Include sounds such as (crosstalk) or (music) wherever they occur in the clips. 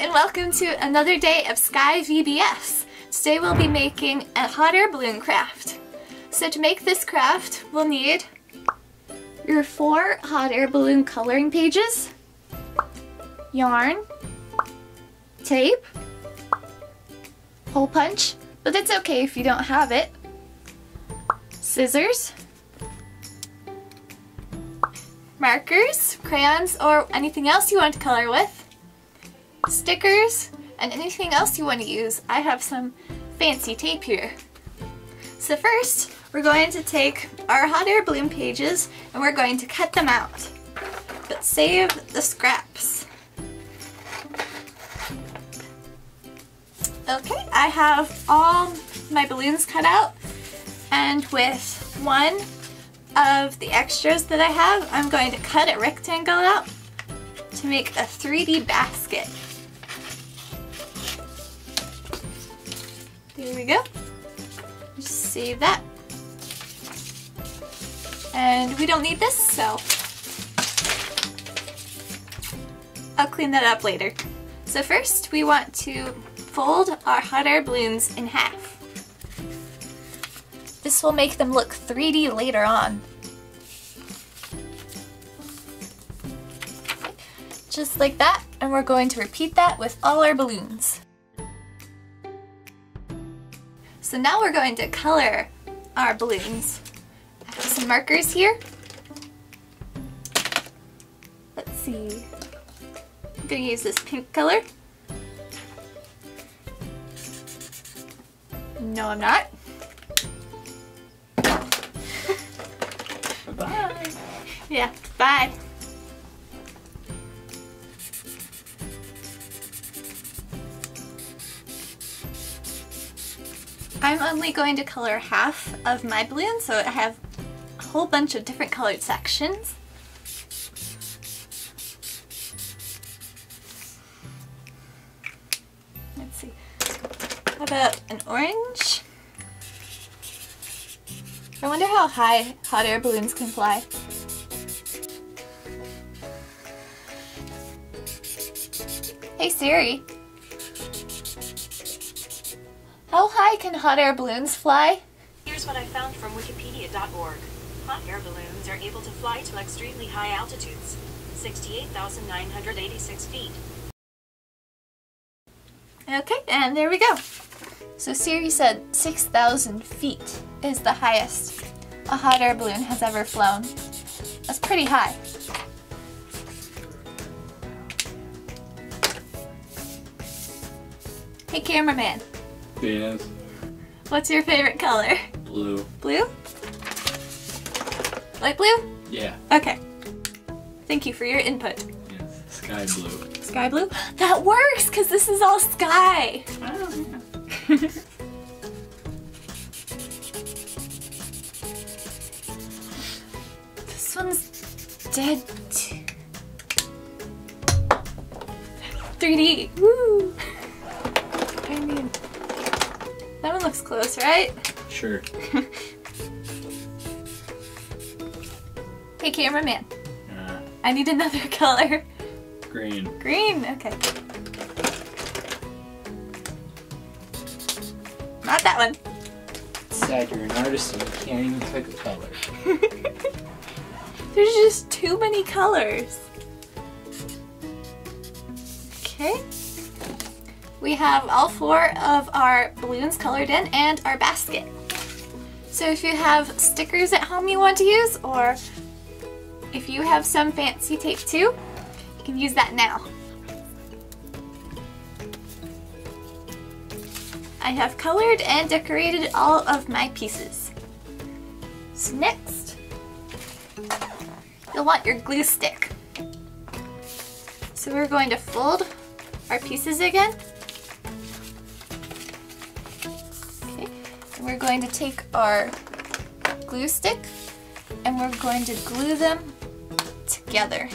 and welcome to another day of Sky VBS. Today we'll be making a hot air balloon craft. So to make this craft, we'll need your four hot air balloon coloring pages, yarn, tape, hole punch, but that's okay if you don't have it, scissors, markers, crayons, or anything else you want to color with, stickers, and anything else you want to use. I have some fancy tape here. So first, we're going to take our hot air balloon pages and we're going to cut them out. But save the scraps. Okay, I have all my balloons cut out and with one of the extras that I have, I'm going to cut a rectangle out to make a 3D basket. There we go. Just save that. And we don't need this, so I'll clean that up later. So first we want to fold our hot air balloons in half. This will make them look 3D later on. Just like that, and we're going to repeat that with all our balloons. So now we're going to color our balloons. I have some markers here. Let's see. I'm going to use this pink color. No, I'm not. Bye. (laughs) Yeah, bye. I'm only going to color half of my balloon, so I have a whole bunch of different colored sections. Let's see. How about an orange? I wonder how high hot air balloons can fly. Hey Siri. How high can hot air balloons fly? Here's what I found from wikipedia.org. Hot air balloons are able to fly to extremely high altitudes, 68,986 feet. Okay, and there we go. So Siri said 6,000 feet is the highest a hot air balloon has ever flown. That's pretty high. Hey cameraman, Yes. what's your favorite color? Blue. Blue? Light blue? Yeah. Okay. Thank you for your input. Yes. Sky blue. Sky blue? (gasps) That works because this is all sky. Oh, (laughs) this one's dead. 3D. Woo! (laughs) I mean, that one looks close, right? Sure. (laughs) Hey, cameraman. Uh, I need another (laughs) color. green. Green, okay. Not that one. Sad you're an artist and you can't even pick a color. (laughs) There's just too many colors. Okay. We have all four of our balloons colored in and our basket. So if you have stickers at home you want to use, or if you have some fancy tape too, you can use that now. I have colored and decorated all of my pieces. So next, you'll want your glue stick. So we're going to fold our pieces again. We're going to take our glue stick and we're going to glue them together.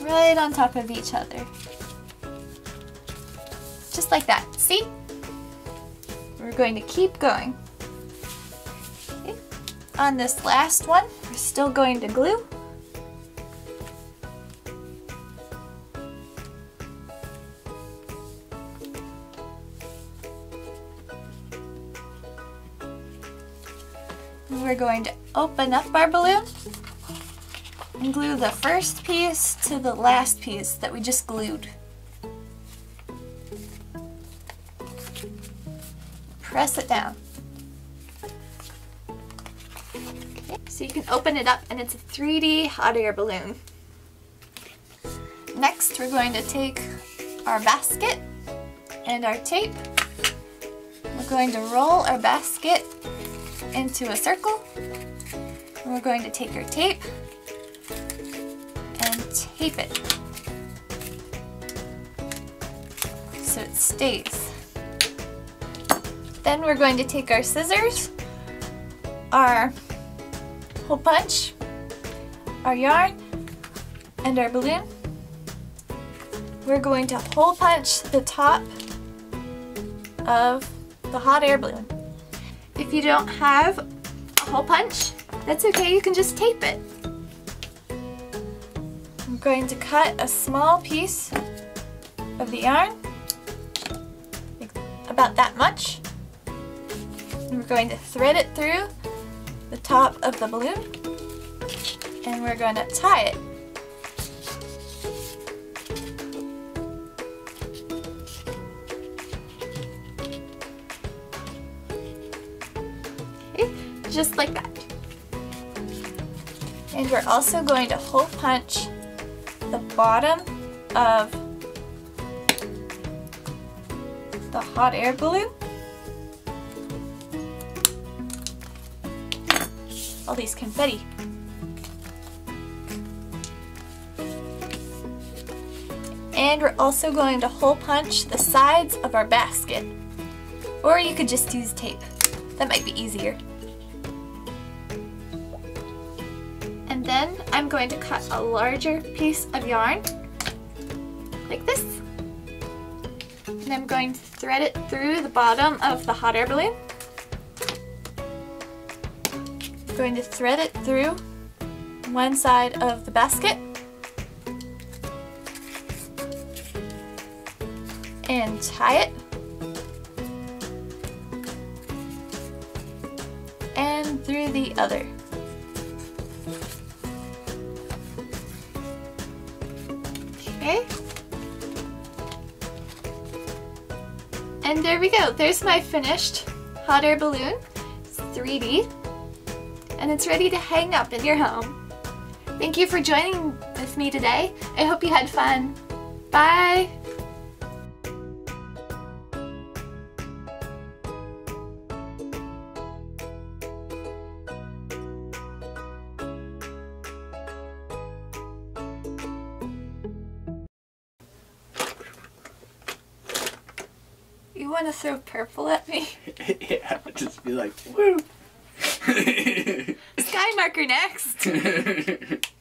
Right on top of each other. Just like that, see? We're going to keep going. On this last one, we're still going to glue. We're going to open up our balloon and glue the first piece to the last piece that we just glued. Press it down. So you can open it up and it's a 3D hot air balloon. Next we're going to take our basket and our tape. We're going to roll our basket into a circle. And we're going to take our tape and tape it so it stays. Then we're going to take our scissors, our hole punch, our yarn, and our balloon. We're going to hole punch the top of the hot air balloon. If you don't have a hole punch, that's okay, you can just tape it. I'm going to cut a small piece of the yarn, about that much. And we're going to thread it through the top of the balloon and we're going to tie it. Okay, just like that. And we're also going to hole punch the bottom of the hot air balloon. All these confetti. And we're also going to hole punch the sides of our basket. Or you could just use tape. That might be easier. And then I'm going to cut a larger piece of yarn, like this. And I'm going to thread it through the bottom of the hot air balloon. Going to thread it through one side of the basket. And tie it. And through the other. Okay. And there we go. There's my finished hot air balloon. It's 3D. And it's ready to hang up in your home. Thank you for joining with me today. I hope you had fun. Bye! You want to throw purple at me? (laughs) yeah, just be like, woo. (laughs) Sky marker next! (laughs)